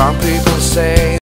Some people say